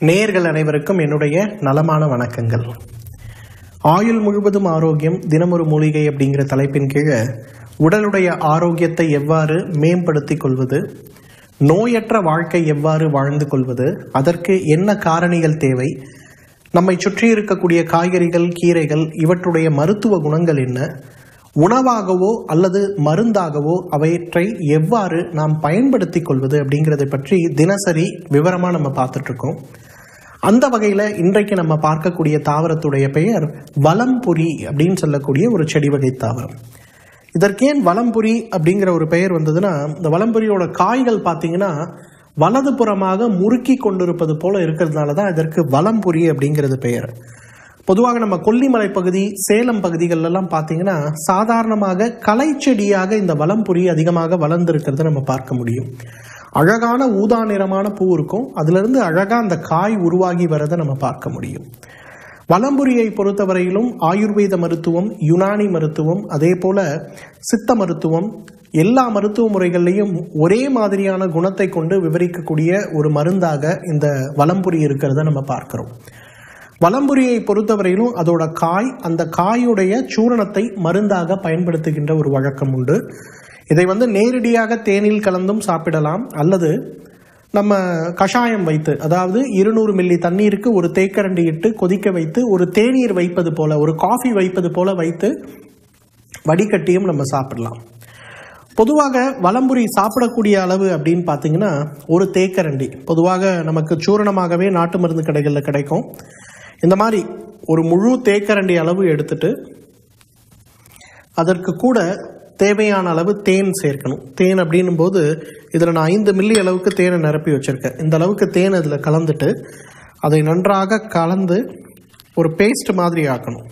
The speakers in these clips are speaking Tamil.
நேயர்கள் அனைவருக்கும் என்னுடைய நலமான வணக்கங்கள். ஆயுள் முழுவதும் ஆரோக்கியம் தினமொரு மூலிகை அப்படிங்கிற தலைப்பின் கீழே உடலுடைய ஆரோக்கியத்தை எவ்வாறு மேம்படுத்திக் கொள்வது நோயற்ற வாழ்க்கை எவ்வாறு வாழ்ந்து கொள்வது அதற்கு என்ன காரணிகள் தேவை நம்மை சுற்றி இருக்கக்கூடிய காய்கறிகள் கீரைகள் இவற்றுடைய மருத்துவ குணங்கள் என்ன உணவாகவோ அல்லது மருந்தாகவோ அவற்றை எவ்வாறு நாம் பயன்படுத்திக் கொள்வது அப்படிங்கிறத பற்றி தினசரி விவரமாக நம்ம பார்த்துட்டு இருக்கோம் அந்த வகையில் இன்றைக்கு நம்ம பார்க்கக்கூடிய தாவரத்துடைய பெயர் வலம்புரி அப்படின்னு சொல்லக்கூடிய ஒரு செடி வகை தாவரம். இதற்கேன் வலம்புரி அப்படிங்கிற ஒரு பெயர் வந்ததுன்னா இந்த வலம்புரியோட காய்கள் பார்த்தீங்கன்னா வலது புறமாக முறுக்கி கொண்டிருப்பது போல இருக்கிறதுனால தான் இதற்கு வலம்புரி அப்படிங்கிறது பெயர். பொதுவாக நம்ம கொல்லிமலை பகுதி சேலம் பகுதிகளெல்லாம் பார்த்தீங்கன்னா சாதாரணமாக களைச்செடியாக இந்த வலம்புரி அதிகமாக வளர்ந்துருக்கிறத நம்ம பார்க்க முடியும். அழகான ஊதா நிறமான பூ இருக்கும். அதிலிருந்து அழகாக அந்த காய் உருவாகி வரதை நம்ம பார்க்க முடியும். வலம்புரியை பொறுத்தவரையிலும் ஆயுர்வேத மருத்துவம் யுனானி மருத்துவம் அதே போல சித்த மருத்துவம் எல்லா மருத்துவ முறைகள்லையும் ஒரே மாதிரியான குணத்தை கொண்டு விவரிக்கக்கூடிய ஒரு மருந்தாக இந்த வலம்புரி இருக்கிறத நம்ம பார்க்கிறோம். வலம்புரியை பொறுத்தவரையிலும் அதோட காய் அந்த காயுடைய சூரணத்தை மருந்தாக பயன்படுத்துகின்ற ஒரு வழக்கம் உண்டு. இதை வந்து நேரடியாக தேனில் கலந்தும் சாப்பிடலாம். அல்லது நம்ம கஷாயம் வைத்து அதாவது இருநூறு மில்லி தண்ணீருக்கு ஒரு தேக்கரண்டி இட்டு கொதிக்க வைத்து ஒரு தேநீர் வைப்பது போல ஒரு காஃபி வைப்பது போல வைத்து வடிகட்டியும் நம்ம சாப்பிடலாம். பொதுவாக வலம்புரி சாப்பிடக்கூடிய அளவு அப்படின்னு பார்த்தீங்கன்னா ஒரு தேக்கரண்டி. பொதுவாக நமக்கு சூரணமாகவே நாட்டு மருந்து கடைகளில் கிடைக்கும். இந்த மாதிரி ஒரு முழு தேக்கரண்டி அளவு எடுத்துட்டு அதற்கு கூட தேவையான அளவு தேன் சேர்க்கணும். தேன் அப்படின்னும் போது இதில் நான் ஐந்து மில்லி அளவுக்கு தேனை நிரப்பி வச்சுருக்கேன். இந்த அளவுக்கு தேன் இதில் கலந்துட்டு அதை நன்றாக கலந்து ஒரு பேஸ்ட் மாதிரி ஆக்கணும்.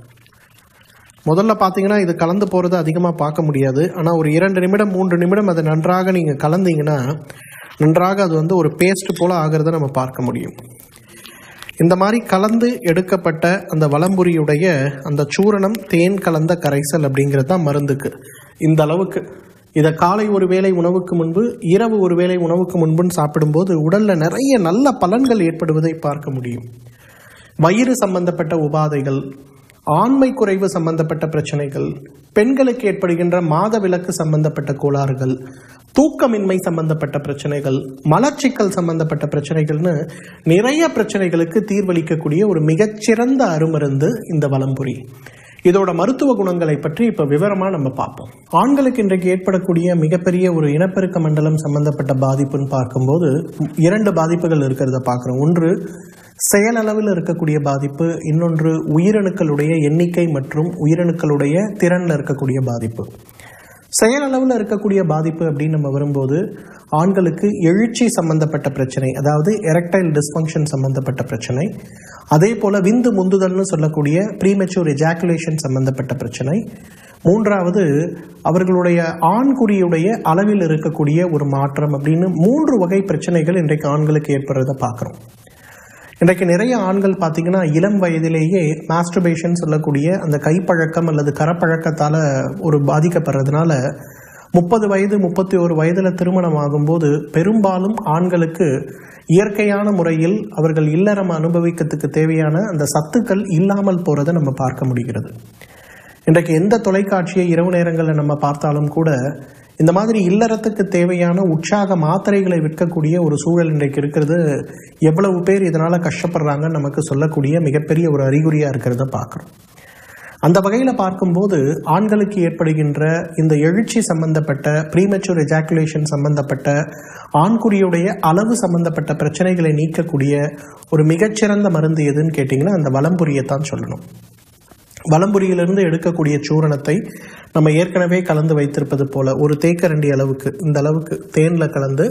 முதல்ல பார்த்தீங்கன்னா இது கலந்து போகிறது அதிகமாக பார்க்க முடியாது. ஆனால் ஒரு இரண்டு நிமிடம் மூன்று நிமிடம் அதை நன்றாக நீங்கள் கலந்தீங்கன்னா நன்றாக அது வந்து ஒரு பேஸ்ட் போல் ஆகிறத நம்ம பார்க்க முடியும். இந்த மாதிரி கலந்து எடுக்கப்பட்ட அந்த வளம்புரியுடைய அந்த சூரணம் தேன் கலந்த கரைசல் அப்படிங்கிறது தான் மருந்துக்கு. இந்த அளவுக்கு. இதை காலை ஒரு வேளை உணவுக்கு முன்பு இரவு ஒரு வேளை உணவுக்கு முன்புன்னு சாப்பிடும்போது உடலில் நிறைய நல்ல பலன்கள் ஏற்படுவதை பார்க்க முடியும். வயிறு சம்பந்தப்பட்ட உபாதைகள் ஆண்மை குறைவு சம்பந்தப்பட்ட பிரச்சனைகள் பெண்களுக்கு ஏற்படுகின்ற மாத விலக்கு சம்பந்தப்பட்ட கோளாறுகள் தூக்கமின்மை சம்பந்தப்பட்ட பிரச்சனைகள் மலச்சிக்கல் சம்பந்தப்பட்ட பிரச்சனைகள்னு நிறைய பிரச்சனைகளுக்கு தீர்வளிக்கக்கூடிய ஒரு மிகச்சிறந்த அருமருந்து இந்த வலம்புரி இதோட மருத்துவ குணங்களை பற்றி இப்ப விவரமா நம்ம பார்ப்போம். ஆண்களுக்கு இன்றைக்கு ஏற்படக்கூடிய மிகப்பெரிய ஒரு இனப்பெருக்க மண்டலம் சம்பந்தப்பட்ட பாதிப்புன்னு பார்க்கும்போது இரண்டு பாதிப்புகள் இருக்கிறத பார்க்குறோம். ஒன்று செயலளவில் இருக்கக்கூடிய பாதிப்பு இன்னொன்று உயிரணுக்களுடைய எண்ணிக்கை மற்றும் உயிரணுக்களுடைய திறனில் இருக்கக்கூடிய பாதிப்பு. செயலளவில் இருக்கக்கூடிய பாதிப்பு அப்படின்னு நம்ம வரும்போது ஆண்களுக்கு எழுச்சி சம்பந்தப்பட்ட பிரச்சனை அதாவது எரக்டைல் டிஸ்ஃபங்க்ஷன் சம்பந்தப்பட்ட பிரச்சனை அதே போல விந்து முந்துதல்னு சொல்லக்கூடிய ப்ரீமெச்சூர் எஜாக்குலேஷன் சம்பந்தப்பட்ட பிரச்சனை மூன்றாவது அவர்களுடைய ஆண்குறியுடைய அளவில் இருக்கக்கூடிய ஒரு மாற்றம் அப்படின்னு மூன்று வகை பிரச்சனைகள் இன்றைக்கு ஆண்களுக்கு ஏற்படுறத பார்க்குறோம். இன்றைக்கு நிறைய ஆண்கள் பார்த்தீங்கன்னா இளம் வயதிலேயே மாஸ்டர்பேஷன் சொல்லக்கூடிய அந்த கைப்பழக்கம் அல்லது கரப்பழக்கத்தால் ஒரு பாதிக்கப்படுறதுனால முப்பது வயது முப்பத்தி ஒரு வயதில் திருமணம் ஆகும்போது பெரும்பாலும் ஆண்களுக்கு இயற்கையான முறையில் அவர்கள் இல்லறம் அனுபவிக்கிறதுக்கு தேவையான அந்த சத்துக்கள் இல்லாமல் போகிறத நம்ம பார்க்க முடிகிறது. இன்றைக்கு எந்த தொலைக்காட்சியை இரவு நேரங்களில் நம்ம பார்த்தாலும் கூட இந்த மாதிரி இல்லறத்துக்கு தேவையான உற்சாக மாத்திரைகளை விற்கக்கூடிய ஒரு சூழல் இன்றைக்கு இருக்கிறது. எவ்வளவு பேர் இதனால் கஷ்டப்படுறாங்கன்னு நமக்கு சொல்லக்கூடிய மிகப்பெரிய ஒரு அறிகுறியாக இருக்கிறத பார்க்குறோம். அந்த வகையில் பார்க்கும்போது ஆண்களுக்கு ஏற்படுகின்ற இந்த எழுச்சி சம்பந்தப்பட்ட ப்ரீமெச்சூர் எஜாக்குலேஷன் சம்பந்தப்பட்ட ஆண்குறியுடைய அளவு சம்பந்தப்பட்ட பிரச்சனைகளை நீக்கக்கூடிய ஒரு மிகச்சிறந்த மருந்து எதுன்னு கேட்டிங்கன்னா அந்த வலம்புரியத்தான் சொல்லணும். வலம்புரியிலிருந்து எடுக்கக்கூடிய சூரணத்தை நம்ம ஏற்கனவே கலந்து வைத்திருப்பது போல ஒரு தேக்கரண்டி அளவுக்கு இந்த அளவுக்கு தேனில் கலந்து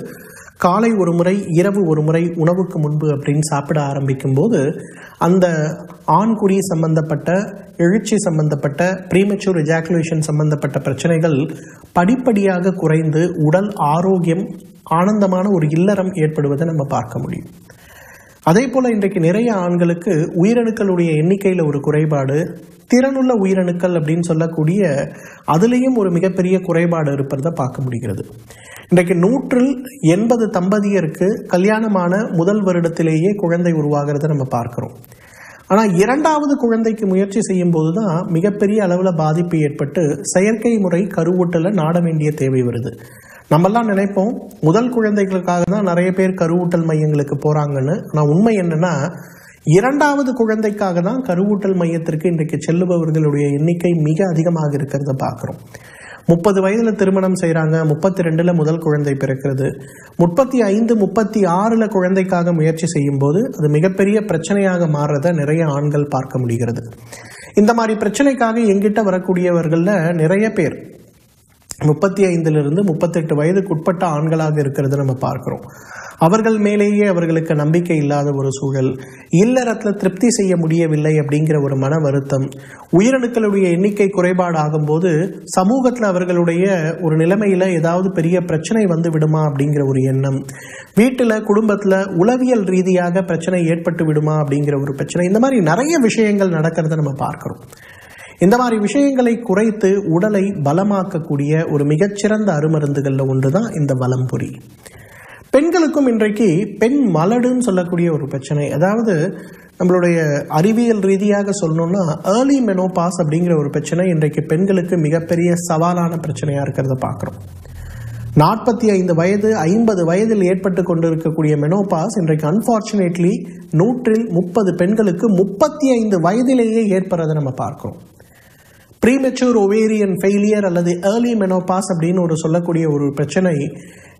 காலை ஒரு முறை இரவு ஒரு முறை உணவுக்கு முன்பு அப்படின்னு சாப்பிட ஆரம்பிக்கும் போது அந்த ஆண்குறி சம்பந்தப்பட்ட எழுச்சி சம்பந்தப்பட்ட ப்ரீமெச்சூர் எஜாக்குலேஷன் சம்பந்தப்பட்ட பிரச்சனைகள் படிப்படியாக குறைந்து உடல் ஆரோக்கியம் ஆனந்தமான ஒரு இல்லறம் ஏற்படுவதை நம்ம பார்க்க முடியும். அதே போல இன்றைக்கு நிறைய ஆண்களுக்கு உயிரணுக்களுடைய எண்ணிக்கையில் ஒரு குறைபாடு திறனுள்ள உயிரணுக்கள் அப்படின்னு சொல்லக்கூடிய அதுலேயும் ஒரு மிகப்பெரிய குறைபாடு இருப்பதை பார்க்க முடிகிறது. இன்றைக்கு நூற்றில் எண்பது தம்பதியருக்கு கல்யாணமான முதல் வருடத்திலேயே குழந்தை உருவாகிறத நம்ம பார்க்கிறோம். ஆனால் இரண்டாவது குழந்தைக்கு முயற்சி செய்யும் போது தான் மிகப்பெரிய அளவில் பாதிப்பு ஏற்பட்டு செயற்கை முறை கருவூட்டலை நாட வேண்டிய தேவை வருது. நம்மெல்லாம் நினைப்போம் முதல் குழந்தைகளுக்காக தான் நிறைய பேர் கருவூட்டல் மையங்களுக்கு போகிறாங்கன்னு ஆனால் உண்மை என்னன்னா இரண்டாவது குழந்தைக்காக தான் கருவூட்டல் மையத்திற்கு இன்றைக்கு செல்லுபவர்களுடைய எண்ணிக்கை மிக அதிகமாக இருக்கிறத பார்க்குறோம். முப்பது வயதுல திருமணம் செய்கிறாங்க முப்பத்தி ரெண்டுல முதல் குழந்தை பிறக்கிறது. முப்பத்தி ஐந்து முப்பத்தி ஆறுல குழந்தைக்காக முயற்சி செய்யும் போது அது மிகப்பெரிய பிரச்சனையாக மாறுறத நிறைய ஆண்கள் பார்க்க முடிகிறது. இந்த மாதிரி பிரச்சனைக்காக எங்கிட்ட வரக்கூடியவர்களில் நிறைய பேர் முப்பத்தி ஐந்திலிருந்து முப்பத்தெட்டு வயதுக்குட்பட்ட ஆண்களாக இருக்கிறது நம்ம பார்க்குறோம். அவர்கள் மேலேயே அவர்களுக்கு நம்பிக்கை இல்லாத ஒரு சூழல் இல்லறத்தில் திருப்தி செய்ய முடியவில்லை அப்படிங்கிற ஒரு மன வருத்தம் உயிரணுக்களுடைய எண்ணிக்கை குறைபாடு ஆகும்போது சமூகத்தில் அவர்களுடைய ஒரு நிலைமையில் ஏதாவது பெரிய பிரச்சனை வந்து விடுமா அப்படிங்கிற ஒரு எண்ணம் வீட்டில் குடும்பத்தில் உளவியல் ரீதியாக பிரச்சனை ஏற்பட்டு விடுமா அப்படிங்கிற ஒரு பிரச்சனை இந்த மாதிரி நிறைய விஷயங்கள் நடக்கிறத நம்ம பார்க்குறோம். இந்த மாதிரி விஷயங்களை குறைத்து உடலை பலமாக்கக்கூடிய ஒரு மிகச்சிறந்த அருமருந்துகளில் ஒன்று தான் இந்த வலம்புரி. பெண்களுக்கும் இன்றைக்கு பெண் மலடுன்னு சொல்லக்கூடிய ஒரு பிரச்சனை. அதாவது நம்மளுடைய அறிவியல் ரீதியாக சொல்லணும்னா ஏர்லி மெனோபாஸ் அப்படிங்கிற ஒரு பிரச்சனை இன்றைக்கு பெண்களுக்கு மிகப்பெரிய சவாலான பிரச்சனையாக இருக்கிறத பார்க்குறோம். நாற்பத்தி ஐந்து வயது ஐம்பது வயதில் ஏற்பட்டு கொண்டிருக்கக்கூடிய மெனோபாஸ் இன்றைக்கு அன்பார்ச்சுனேட்லி நூற்றில் முப்பது பெண்களுக்கு முப்பத்தி ஐந்து வயதிலேயே ஏற்படுறதை நம்ம பார்க்கிறோம். ப்ரீமெச்சூர் ஒவேரியன் ஃபெயிலியர் அல்லது ஏர்லி மெனோபாஸ் அப்படின்னு ஒரு சொல்லக்கூடிய ஒரு பிரச்சனை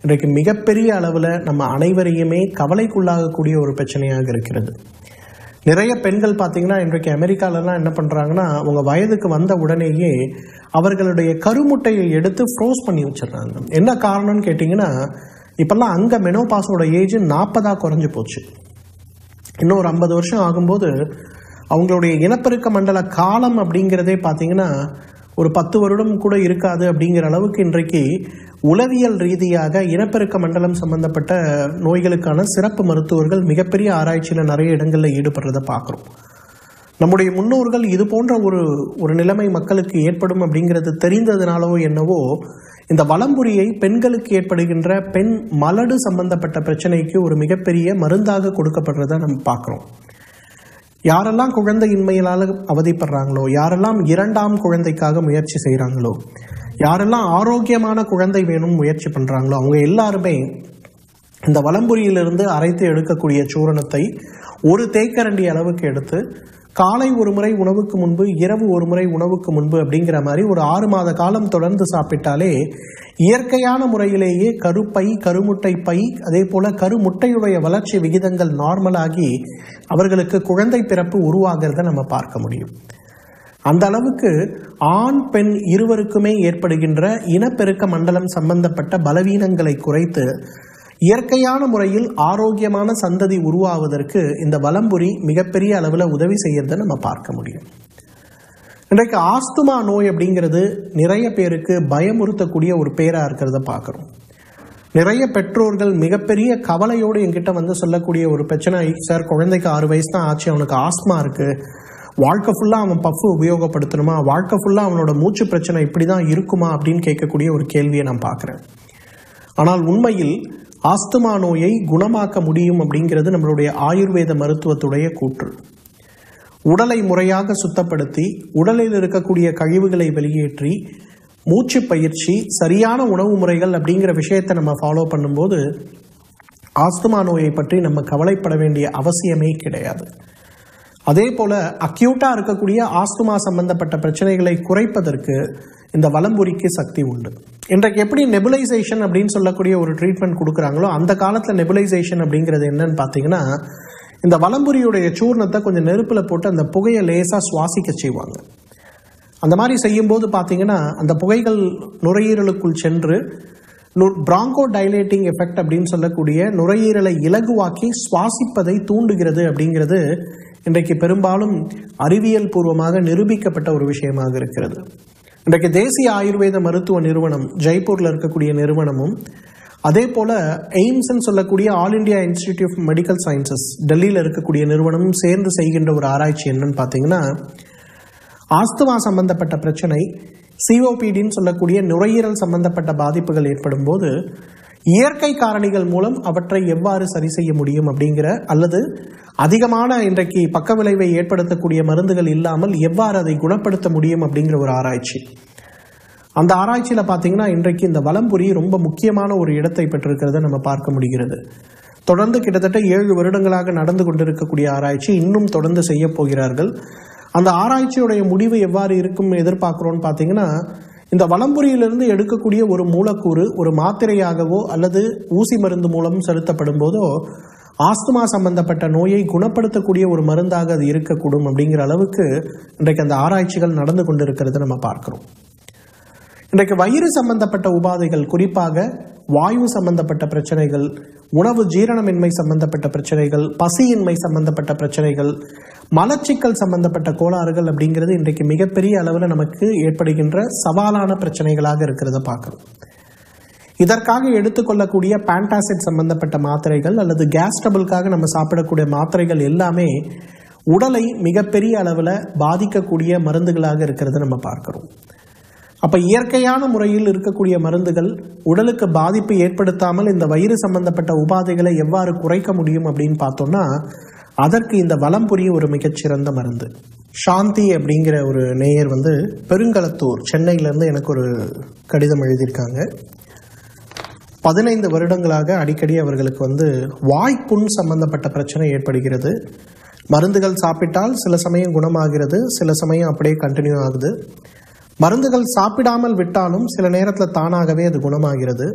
இன்றைக்கு மிகப்பெரிய அளவில் நம்ம அனைவரையுமே கவலைக்குள்ளாகக்கூடிய ஒரு பிரச்சனையாக இருக்கிறது. நிறைய பெண்கள் பார்த்தீங்கன்னா இன்றைக்கு அமெரிக்காலலாம் என்ன பண்ணுறாங்கன்னா அவங்க வயதுக்கு வந்த உடனேயே அவர்களுடைய கருமுட்டையை எடுத்து ஃப்ரோஸ் பண்ணி வச்சிடுறாங்க. என்ன காரணம்னு கேட்டிங்கன்னா இப்போல்லாம் அங்கே மெனோபாஸோட ஏஜ் நாற்பதாக குறைஞ்சி போச்சு. இன்னும் ஒரு ஐம்பது வருஷம் ஆகும்போது அவங்களுடைய இனப்பெருக்க மண்டல காலம் அப்படிங்கிறதே பார்த்தீங்கன்னா ஒரு பத்து வருடம் கூட இருக்காது அப்படிங்கிற அளவுக்கு இன்றைக்கு உளவியல் ரீதியாக இனப்பெருக்க மண்டலம் சம்பந்தப்பட்ட நோய்களுக்கான சிறப்பு மருத்துவர்கள் மிகப்பெரிய ஆராய்ச்சியில் நிறைய இடங்களில் ஈடுபடுறதை பார்க்குறோம். நம்முடைய முன்னோர்கள் இது போன்ற ஒரு ஒரு நிலைமை மக்களுக்கு ஏற்படும் அப்படிங்கிறது தெரிந்ததுனாலவோ என்னவோ இந்த வளம்புரியை பெண்களுக்கு ஏற்படுகின்ற பெண் மலடு சம்பந்தப்பட்ட பிரச்சனைக்கு ஒரு மிகப்பெரிய மருந்தாக கொடுக்கப்படுறத நம்ம பார்க்குறோம். யாரெல்லாம் குழந்தையின்மையினால் அவதிப்படுறாங்களோ யாரெல்லாம் இரண்டாம் குழந்தைக்காக முயற்சி செய்கிறாங்களோ யாரெல்லாம் ஆரோக்கியமான குழந்தை வேணும் முயற்சி பண்ணுறாங்களோ அவங்க எல்லாருமே இந்த வலம்புரியிலிருந்து அரைத்து எடுக்கக்கூடிய சூரணத்தை ஒரு தேக்கரண்டி அளவுக்கு எடுத்து காலை ஒரு முறை உணவுக்கு முன்பு இரவு ஒரு முறை உணவுக்கு முன்பு அப்படிங்கிற மாதிரி ஒரு ஆறு மாத காலம் தொடர்ந்து சாப்பிட்டாலே இயற்கையான முறையிலேயே கருப்பை கருமுட்டை பை அதே போல கருமுட்டையுடைய வளர்ச்சி விகிதங்கள் நார்மலாகி அவர்களுக்கு குழந்தை பிறப்பு உருவாகிறத நம்ம பார்க்க முடியும். அந்த அளவுக்கு ஆண் பெண் இருவருக்குமே ஏற்படுகின்ற இனப்பெருக்க மண்டலம் சம்பந்தப்பட்ட பலவீனங்களை குறைத்து இயற்கையான முறையில் ஆரோக்கியமான சந்ததி உருவாவதற்கு இந்த வலம்புரி மிகப்பெரிய அளவில் உதவி செய்யறதை நம்ம பார்க்க முடியும். இன்றைக்கு ஆஸ்துமா நோய் அப்படிங்கிறது நிறைய பேருக்கு பயமுறுத்தக்கூடிய ஒரு பேரா இருக்கிறத பார்க்குறோம். நிறைய பெற்றோர்கள் மிகப்பெரிய கவலையோடு என்கிட்ட வந்து சொல்லக்கூடிய ஒரு பிரச்சனை சார் குழந்தைக்கு ஆறு வயசு தான் ஆச்சு அவனுக்கு ஆஸ்மா இருக்கு. வாழ்க்கை ஃபுல்லாக அவன் பஃப் உபயோகப்படுத்தணுமா? வாழ்க்கை ஃபுல்லாக அவனோட மூச்சு பிரச்சனை இப்படி தான் இருக்குமா? அப்படின்னு கேட்கக்கூடிய ஒரு கேள்வியை நான் பார்க்குறேன். ஆனால் உண்மையில் ஆஸ்துமா நோயை குணமாக்க முடியும் அப்படிங்கிறது நம்மளுடைய ஆயுர்வேத மருத்துவத்துடைய கூற்று. உடலை முறையாக சுத்தப்படுத்தி உடலில் இருக்கக்கூடிய கழிவுகளை வெளியேற்றி மூச்சு பயிற்சி சரியான உணவு முறைகள் அப்படிங்கிற விஷயத்தை நம்ம ஃபாலோ பண்ணும்போது ஆஸ்துமா நோயை பற்றி நம்ம கவலைப்பட வேண்டிய அவசியமே கிடையாது. அதே போல அக்யூட்டா இருக்கக்கூடிய ஆஸ்துமா சம்பந்தப்பட்ட பிரச்சனைகளை குறைப்பதற்கு இந்த வலம்புரிக்கு சக்தி உண்டு. இன்றைக்கு எப்படி நெபுலைசேஷன் அப்படின்னு சொல்லக்கூடிய ஒரு ட்ரீட்மெண்ட் கொடுக்குறாங்களோ அந்த காலத்தில் நெபுலைசேஷன் அப்படிங்கிறது என்னன்னு பார்த்தீங்கன்னா இந்த வலம்புரியுடைய சூர்ணத்தை கொஞ்சம் நெருப்பில் போட்டு அந்த புகையை லேசாக சுவாசிக்க செய்வாங்க. அந்த மாதிரி செய்யும்போது பார்த்தீங்கன்னா அந்த புகைகள் நுரையீரலுக்குள் சென்று பிராங்கோ டைலேட்டிங் எஃபெக்ட் அப்படின்னு சொல்லக்கூடிய நுரையீரலை இலகுவாக்கி சுவாசிப்பதை தூண்டுகிறது அப்படிங்கிறது இன்றைக்கு பெரும்பாலும் அறிவியல் பூர்வமாக நிரூபிக்கப்பட்ட ஒரு விஷயமாக இருக்கிறது. இன்றைக்கு தேசிய ஆயுர்வேத மருத்துவ நிறுவனம் ஜெய்ப்பூரில் இருக்கக்கூடிய நிறுவனமும் அதே போல எய்ம்ஸ்ன்னு சொல்லக்கூடிய all India institute of medical sciences டெல்லியில் இருக்கக்கூடிய நிறுவனமும் சேர்ந்து செய்கின்ற ஒரு ஆராய்ச்சி என்னன்னு பார்த்தீங்கன்னா ஆஸ்துமா சம்பந்தப்பட்ட பிரச்சனை சிஓபிடின்னு சொல்லக்கூடிய நுரையீரல் சம்பந்தப்பட்ட பாதிப்புகள் ஏற்படும் போது இயற்கை காரணிகள் மூலம் அவற்றை எவ்வாறு சரி செய்ய முடியும் அப்படிங்கிற அல்லது அதிகமான இன்றைக்கு பக்க விளைவை ஏற்படுத்தக்கூடிய மருந்துகள் இல்லாமல் எவ்வாறு அதை குணப்படுத்த முடியும் அப்படிங்கிற ஒரு ஆராய்ச்சி. அந்த ஆராய்ச்சியில் பார்த்தீங்கன்னா இன்றைக்கு இந்த வலம்புரி ரொம்ப முக்கியமான ஒரு இடத்தை பெற்றிருக்கிறத நம்ம பார்க்க முடிகிறது. தொடர்ந்து கிட்டத்தட்ட ஏழு வருடங்களாக நடந்து கொண்டிருக்கக்கூடிய ஆராய்ச்சி இன்னும் தொடர்ந்து செய்ய போகிறார்கள். அந்த ஆராய்ச்சியுடைய முடிவு எவ்வாறு இருக்கும் எதிர்பார்க்குறோன்னு பார்த்தீங்கன்னா இந்த வனம்புரியிலிருந்து எடுக்கக்கூடிய ஒரு மூலக்கூறு ஒரு மாத்திரையாகவோ அல்லது ஊசி மருந்து மூலம் செலுத்தப்படும் போதோ ஆஸ்துமா சம்பந்தப்பட்ட நோயை குணப்படுத்தக்கூடிய ஒரு மருந்தாக அது இருக்கக்கூடும் அப்படிங்கிற அளவுக்கு இன்றைக்கு அந்த ஆராய்ச்சிகள் நடந்து கொண்டிருக்கிறத நம்ம பார்க்கிறோம். இன்றைக்கு வயிறு சம்பந்தப்பட்ட உபாதைகள் குறிப்பாக வாயு சம்பந்தப்பட்ட பிரச்சனைகள் உணவு ஜீரணமின்மை சம்பந்தப்பட்ட பிரச்சனைகள் பசியின்மை சம்பந்தப்பட்ட பிரச்சனைகள் மலச்சிக்கல் சம்பந்தப்பட்ட கோளாறுகள் அப்படிங்கிறது இன்றைக்கு மிகப்பெரிய அளவில் நமக்கு ஏற்படுகின்ற சவாலான பிரச்சனைகளாக இருக்கிறத பார்க்கணும் இதற்காக எடுத்துக்கொள்ளக்கூடிய பேண்டாசிட் சம்பந்தப்பட்ட மாத்திரைகள் அல்லது கேஸ் டபுளுக்காக நம்ம சாப்பிடக்கூடிய மாத்திரைகள் எல்லாமே உடலை மிகப்பெரிய அளவில் பாதிக்கக்கூடிய மருந்துகளாக இருக்கிறத நம்ம பார்க்கிறோம். அப்ப இயற்கையான முறையில் இருக்கக்கூடிய மருந்துகள் உடலுக்கு பாதிப்பு ஏற்படுத்தாமல் இந்த வயிறு சம்பந்தப்பட்ட உபாதைகளை எவ்வாறு குறைக்க முடியும் அப்படின்னு பார்த்தோம்னா அதற்கு இந்த வலம்புரி ஒரு மிகச்சிறந்த மருந்து. சாந்தி அப்படிங்கிற ஒரு நேயர் வந்து பெருங்களத்தூர் சென்னையிலேருந்து எனக்கு ஒரு கடிதம் எழுதியிருக்காங்க. பதினைந்து வருடங்களாக அடிக்கடி அவர்களுக்கு வந்து வாய்ப்புண் சம்பந்தப்பட்ட பிரச்சனை ஏற்படுகிறது. மருந்துகள் சாப்பிட்டால் சில சமயம் குணமாகிறது சில சமயம் அப்படியே கண்டினியூ ஆகுது. மருந்துகள் சாப்பிடாமல் விட்டாலும் சில நேரத்தில் தானாகவே அது குணமாகிறது.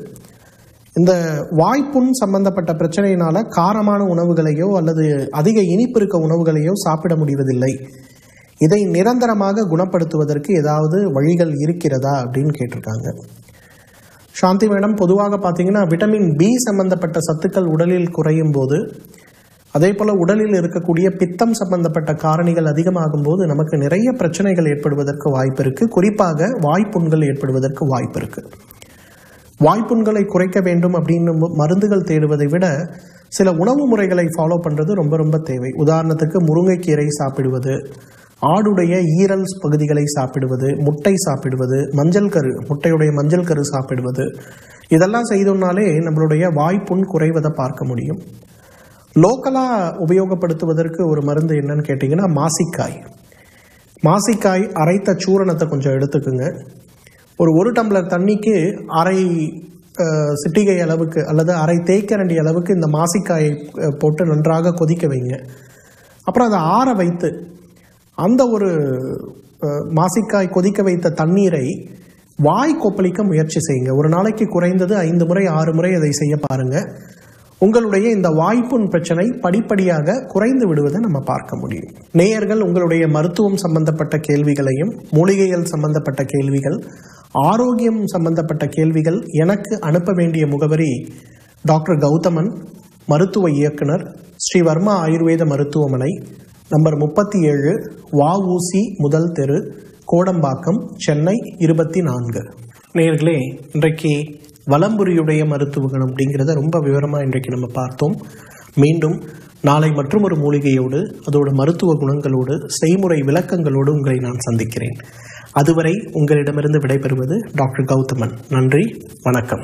இந்த வாய்ப்புண் சம்பந்தப்பட்ட பிரச்சனையினால காரமான உணவுகளையோ அல்லது அதிக இனிப்பு இருக்க உணவுகளையோ சாப்பிட முடிவதில்லை. இதை நிரந்தரமாக குணப்படுத்துவதற்கு ஏதாவது வழிகள் இருக்கிறதா அப்படின்னு கேட்டிருக்காங்க. சாந்தி மேடம் பொதுவாக பார்த்தீங்கன்னா விட்டமின் பி சம்பந்தப்பட்ட சத்துக்கள் உடலில் குறையும் போது அதே போல உடலில் இருக்கக்கூடிய பித்தம் சம்பந்தப்பட்ட காரணிகள் அதிகமாகும் போது நமக்கு நிறைய பிரச்சனைகள் ஏற்படுவதற்கு வாய்ப்பு இருக்கு. குறிப்பாக வாய்ப்புண்கள் ஏற்படுவதற்கு வாய்ப்பு இருக்கு. வாய்ப்புண்களை குறைக்க வேண்டும் அப்படின்னு மருந்துகள் தேடுவதை விட சில உணவு முறைகளை ஃபாலோ பண்ணுறது ரொம்ப ரொம்ப தேவை. உதாரணத்துக்கு முருங்கைக்கீரை சாப்பிடுவது ஆடுடைய ஈரல் பகுதிகளை சாப்பிடுவது முட்டை சாப்பிடுவது மஞ்சள் கரு முட்டையுடைய மஞ்சள் கரு சாப்பிடுவது. இதெல்லாம் செய்தோம்னாலே நம்மளுடைய வாய்ப்புண் குறைவதை பார்க்க முடியும். லோக்கலாக உபயோகப்படுத்துவதற்கு ஒரு மருந்து என்னன்னு கேட்டிங்கன்னா மாசிக்காய். மாசிக்காய் அரைத்த சூரணத்தை கொஞ்சம் எடுத்துக்குங்க. ஒரு ஒரு டம்ளர் தண்ணிக்கு அரை சிட்டிகை அளவுக்கு அல்லது அரை தேய்க்கரண்டி அளவுக்கு இந்த மாசிக்காயை போட்டு நன்றாக கொதிக்க வைங்க. அப்புறம் அதை ஆற வைத்து அந்த ஒரு மாசிக்காய் கொதிக்க வைத்த தண்ணீரை வாய் கொப்பளிக்க முயற்சி செய்யுங்க. ஒரு நாளைக்கு குறைந்தது ஐந்து முறை ஆறு முறை அதை செய்ய பாருங்க. உங்களுடைய இந்த வாய்ப்புண் பிரச்சனை படிப்படியாக குறைந்து விடுவதை நம்ம பார்க்க முடியும். நேயர்கள் உங்களுடைய மருத்துவம் சம்பந்தப்பட்ட கேள்விகளையும் மூலிகைகள் சம்பந்தப்பட்ட கேள்விகள் ஆரோக்கியம் சம்பந்தப்பட்ட கேள்விகள் எனக்கு அனுப்ப வேண்டிய முகவரி டாக்டர் கௌதமன் மருத்துவ இயக்குனர் ஸ்ரீ வர்மா ஆயுர்வேத மருத்துவமனை நம்பர் முப்பத்தி ஏழு வஉசி முதல் தெரு கோடம்பாக்கம் சென்னை இருபத்தி நான்கு. நேர்களே இன்றைக்கு வலம்புரியுடைய மருத்துவ குணம் அப்படிங்கிறத ரொம்ப விவரமாக இன்றைக்கு நம்ம பார்த்தோம். மீண்டும் நாளை மற்றும் ஒரு மூலிகையோடு அதோட மருத்துவ குணங்களோடு செய்முறை விளக்கங்களோடு உங்களை நான் சந்திக்கிறேன். அதுவரை உங்களிடமிருந்து விடைபெறுவது டாக்டர் கௌதமன். நன்றி வணக்கம்.